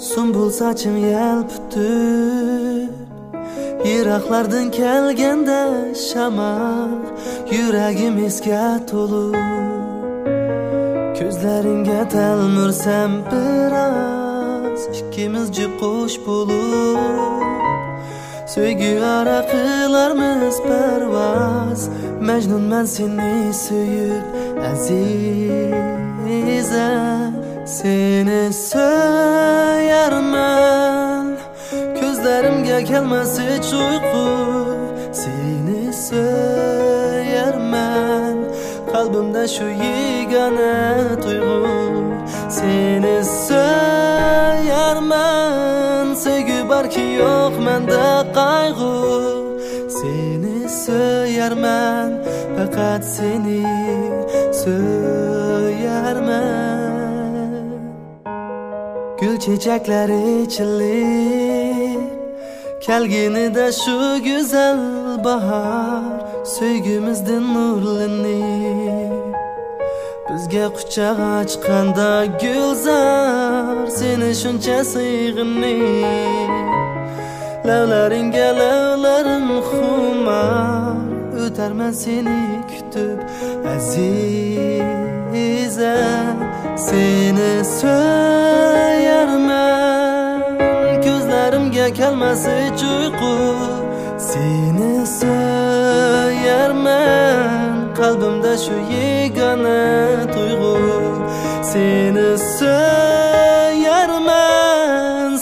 sumbul sochim yalpitib yiroqlardan kelganda shamol yuragim esga to'lib ko'zlaringga talmursam biroz ikkimiz jiqush bo'lib Sevgi ara qilarmiz parvoz Majnunman seni suyib aziza Seni so'yarman Ko'zlarimga kelmas hech uyqu. Seni so'yarman Qalbimda shu yegona tuyg'u. Seni so'yarman Sevgi barki yo'q menda qayg'u. Seni so'yarman Faqat seni so'yarman Gul chechaklari chillik Gel yine de şu güzel bahar Söygümüzden nurlanıp Bizga quchoq ochganda gulzar seni shuncha sig'inni Lavlaringga lavlarim xumar o'tarman seni kutib aziza seni so'z Ko'zlarimga kelmas hech uyqu. Seni so'yarman Qalbimda shu yegona tuyg'u. Seni so'yarman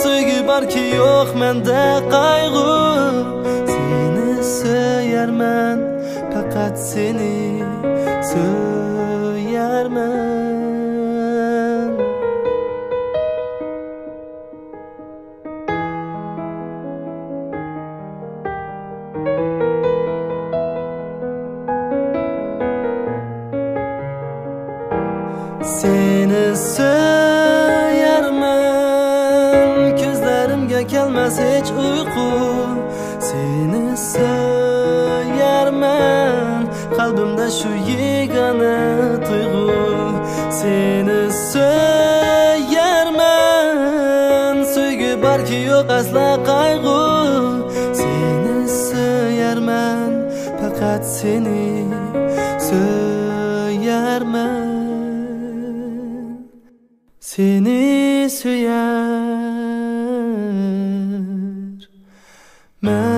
Sevgi barki yo'q menda qayg'u. Seni so'yarman Faqat seni so'y Seni so'yarman Ko'zlarimga kelmas hech uyqu. Seni so'yarman Qalbimda shu yegona tuyg'u. Seni so'yarman Sevgi barki yo'q asla qayg'u. Seni so'yarman Faqat seni so'yarman Seni süyer. Ben